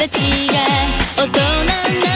たちが大人な